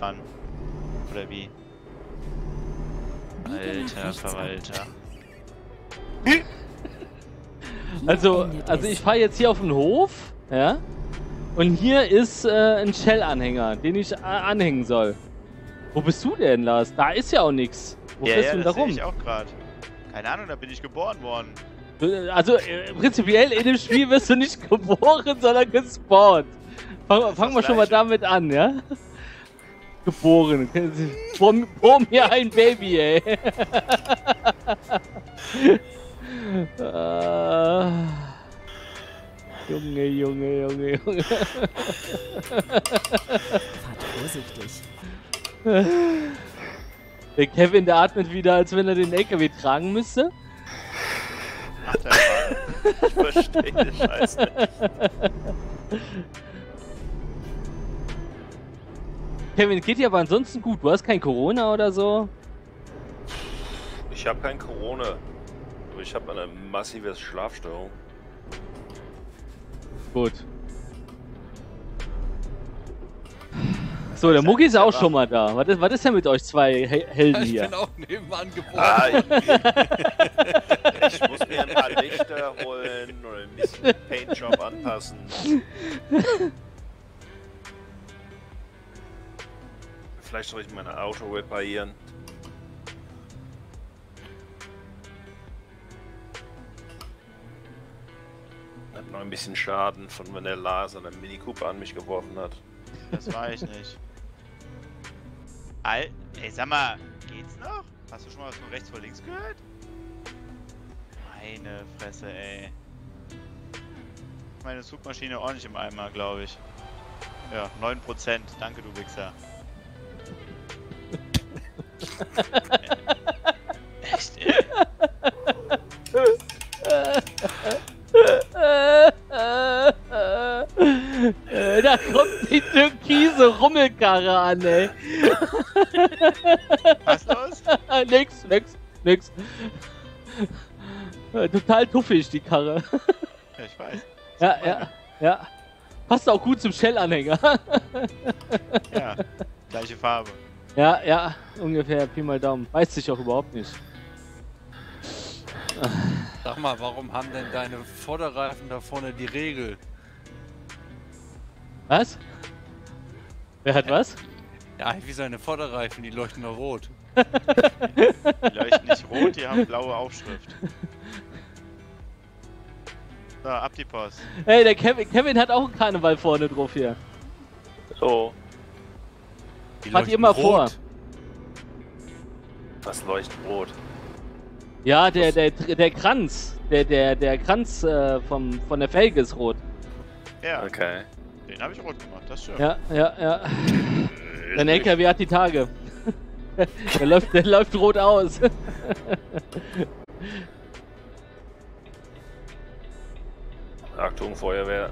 liefern. Oder wie? Alter Verwalter. Also, also ich fahre jetzt hier auf den Hof, ja. Und hier ist äh, ein Shell-Anhänger, den ich äh, anhängen soll. Wo bist du denn, Lars? Da ist ja auch nichts. Wo ja, fährst ja, du denn da rum? ich auch gerade. Keine Ahnung, da bin ich geboren worden. Also äh, prinzipiell in dem Spiel wirst du nicht geboren, sondern gespawnt. Fangen fang wir schon mal damit an, ja? Geboren. Vor, vor mir ein Baby, ey. ah. Junge, Junge, Junge, Junge. Fahrt vorsichtig. Der Kevin, der atmet wieder, als wenn er den LKW tragen müsste. Mal. Ich verstehe den Scheiß Kevin, geht dir aber ansonsten gut. Du hast kein Corona oder so? Ich habe kein Corona. Aber ich habe eine massive Schlafstörung. Gut. So, der Mucki ist auch schon mal da. Was ist, was ist denn mit euch zwei He Helden Ich hier? bin auch nebenan geboren. Ah, ich, ich muss mir ein paar Lichter holen oder ein bisschen Paintjob anpassen. Vielleicht soll ich mein Auto reparieren. Hat noch ein bisschen Schaden von wenn der Lars eine Mini Cooper an mich geworfen hat. Das war ich nicht. Al Ey, sag mal, geht's noch? Hast du schon mal was von rechts vor links gehört? Meine Fresse, ey. Meine Zugmaschine ordentlich im Eimer, glaube ich. Ja, 9%. Danke, du Wichser. Echt. Äh, da kommt die türkise Rummelkarre an, ey. Was los? nix, nix, nix. Äh, Total tuffig, die Karre. Ja, ich weiß. Ja, ja, ja. Passt auch gut zum Shell-Anhänger. Ja, gleiche Farbe. Ja, ja, ungefähr Pi mal Daumen. Weiß sich auch überhaupt nicht. Sag mal, warum haben denn deine Vorderreifen da vorne die Regel? Was? Wer hat was? Ja, wie seine Vorderreifen, die leuchten noch rot. Die leuchten nicht rot, die haben blaue Aufschrift. So, ab die Post. Hey, der Kevin, Kevin hat auch einen Karneval vorne drauf hier. So, Die ihr leuchten mal vor. was leuchtet rot? Ja, der, der, der Kranz. Der, der, der Kranz äh, vom, von der Felge ist rot. Ja, Okay. den habe ich rot gemacht, das stimmt. Ja, ja, ja. Dein LKW hat die Tage. der, läuft, der läuft rot aus. Achtung, Feuerwehr.